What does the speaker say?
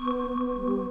Música